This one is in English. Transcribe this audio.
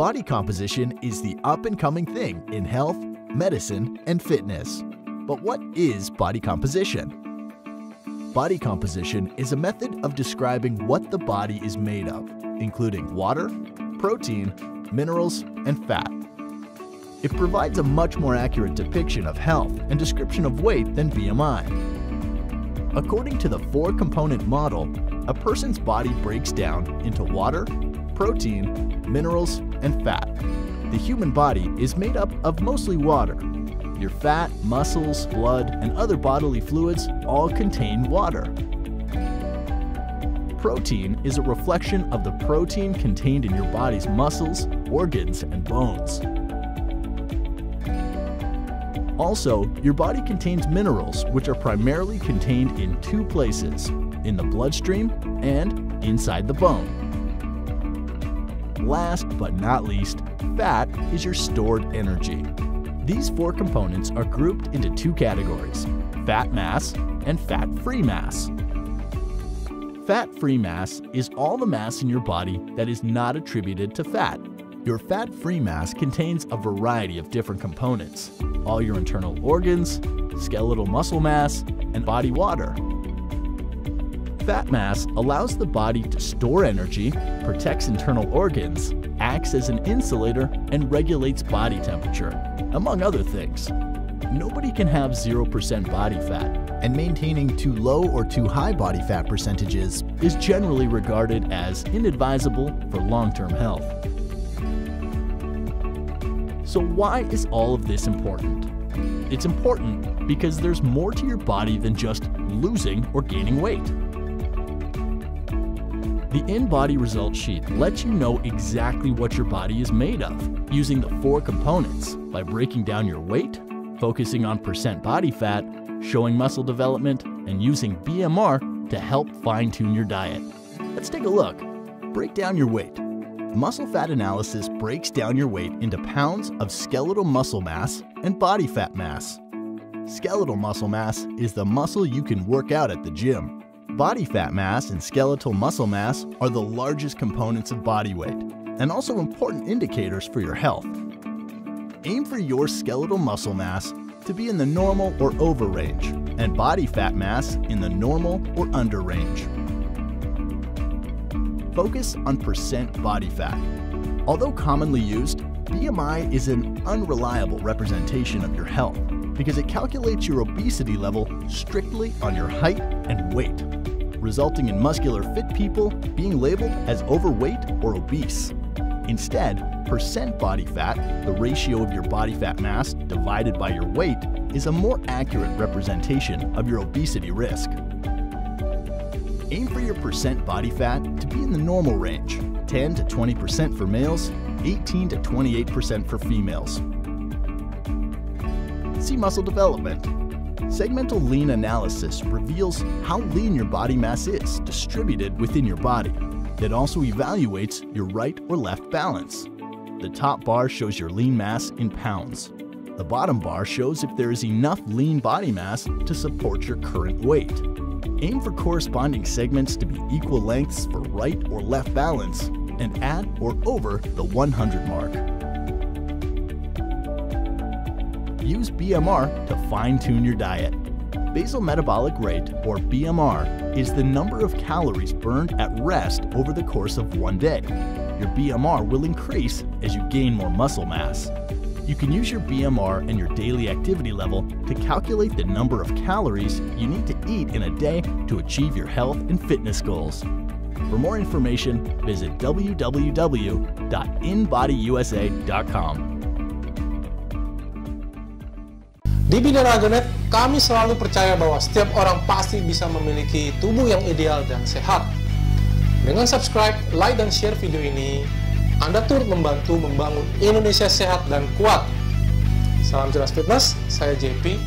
Body composition is the up and coming thing in health, medicine, and fitness. But what is body composition? Body composition is a method of describing what the body is made of, including water, protein, minerals, and fat. It provides a much more accurate depiction of health and description of weight than BMI. According to the four-component model, a person's body breaks down into water, protein, minerals, and fat. The human body is made up of mostly water. Your fat, muscles, blood, and other bodily fluids all contain water. Protein is a reflection of the protein contained in your body's muscles, organs, and bones. Also, your body contains minerals which are primarily contained in two places, in the bloodstream and inside the bone. Last but not least, fat is your stored energy. These four components are grouped into two categories, fat mass and fat-free mass. Fat-free mass is all the mass in your body that is not attributed to fat. Your fat-free mass contains a variety of different components, all your internal organs, skeletal muscle mass, and body water. Fat mass allows the body to store energy, protects internal organs, acts as an insulator, and regulates body temperature, among other things. Nobody can have 0% body fat, and maintaining too low or too high body fat percentages is generally regarded as inadvisable for long-term health. So why is all of this important? It's important because there's more to your body than just losing or gaining weight. The InBody Results Sheet lets you know exactly what your body is made of using the four components by breaking down your weight, focusing on percent body fat, showing muscle development, and using BMR to help fine-tune your diet. Let's take a look. Break down your weight. Muscle fat analysis breaks down your weight into pounds of skeletal muscle mass and body fat mass. Skeletal muscle mass is the muscle you can work out at the gym. Body fat mass and skeletal muscle mass are the largest components of body weight and also important indicators for your health. Aim for your skeletal muscle mass to be in the normal or over range and body fat mass in the normal or under range. Focus on percent body fat. Although commonly used, BMI is an unreliable representation of your health because it calculates your obesity level strictly on your height and weight resulting in muscular fit people being labeled as overweight or obese. Instead, percent body fat, the ratio of your body fat mass divided by your weight, is a more accurate representation of your obesity risk. Aim for your percent body fat to be in the normal range, 10 to 20% for males, 18 to 28% for females. See muscle development, Segmental lean analysis reveals how lean your body mass is distributed within your body. It also evaluates your right or left balance. The top bar shows your lean mass in pounds. The bottom bar shows if there is enough lean body mass to support your current weight. Aim for corresponding segments to be equal lengths for right or left balance and at or over the 100 mark. use BMR to fine-tune your diet. Basal metabolic rate, or BMR, is the number of calories burned at rest over the course of one day. Your BMR will increase as you gain more muscle mass. You can use your BMR and your daily activity level to calculate the number of calories you need to eat in a day to achieve your health and fitness goals. For more information, visit www.inbodyusa.com. Di Binaragonet, kami selalu percaya bahwa setiap orang pasti bisa memiliki tubuh yang ideal dan sehat. Dengan subscribe, like, dan share video ini, Anda turut membantu membangun Indonesia sehat dan kuat. Salam jelas fitness, saya JP,